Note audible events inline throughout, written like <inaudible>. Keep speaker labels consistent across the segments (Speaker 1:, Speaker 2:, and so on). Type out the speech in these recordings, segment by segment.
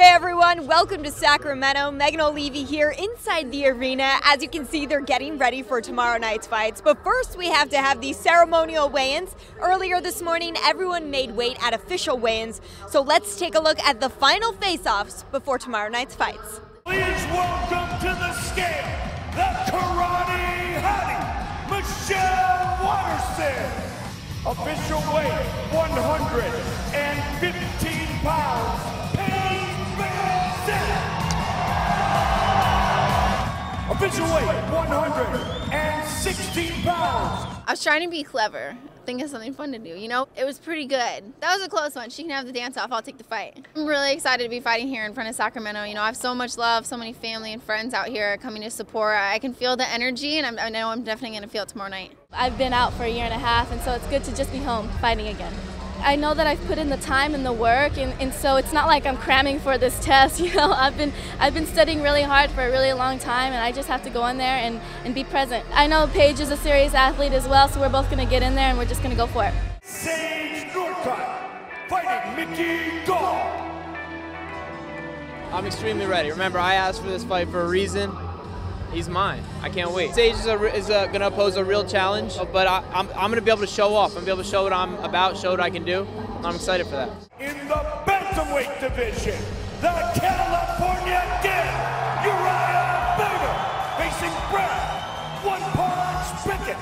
Speaker 1: Hey everyone, welcome to Sacramento. Megan Olivi here inside the arena. As you can see, they're getting ready for tomorrow night's fights. But first, we have to have the ceremonial weigh ins. Earlier this morning, everyone made weight at official weigh ins. So let's take a look at the final face offs before tomorrow night's fights.
Speaker 2: Please welcome to the scale the Karate Hottie, Michelle Waterson. Official weight 115 Official weight 116 pounds.
Speaker 3: I was trying to be clever, think of something fun to do. You know, it was pretty good. That was a close one. She can have the dance off. I'll take the fight. I'm really excited to be fighting here in front of Sacramento. You know, I have so much love, so many family and friends out here coming to support. I can feel the energy, and I'm, i know I'm definitely going to feel it tomorrow night.
Speaker 4: I've been out for a year and a half, and so it's good to just be home fighting again. I know that I've put in the time and the work, and, and so it's not like I'm cramming for this <laughs> test. You know, I've been I've been studying really hard for a really long time, and I just have to go in there and, and be present. I know Paige is a serious athlete as well, so we're both going to get in there and we're just going to go for it.
Speaker 2: Sage Northcutt fighting Mickey Gall.
Speaker 5: I'm extremely ready. Remember, I asked for this fight for a reason. He's mine. I can't wait. Sage is, a, is a, gonna pose a real challenge, but I, am I'm, I'm gonna be able to show off. I'm gonna be able to show what I'm about, show what I can do. I'm excited for that.
Speaker 2: In the bantamweight division, the California Kid, Urijah Faber, facing Brad One Punch Pickett.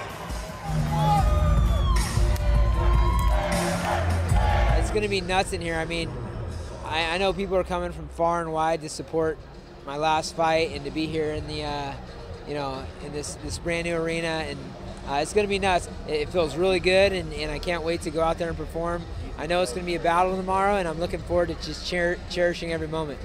Speaker 6: It's gonna be nuts in here. I mean, I, I know people are coming from far and wide to support my last fight and to be here in the, uh, you know, in this this brand new arena, and uh, it's going to be nuts. It feels really good, and, and I can't wait to go out there and perform. I know it's going to be a battle tomorrow, and I'm looking forward to just cher- cherishing every moment.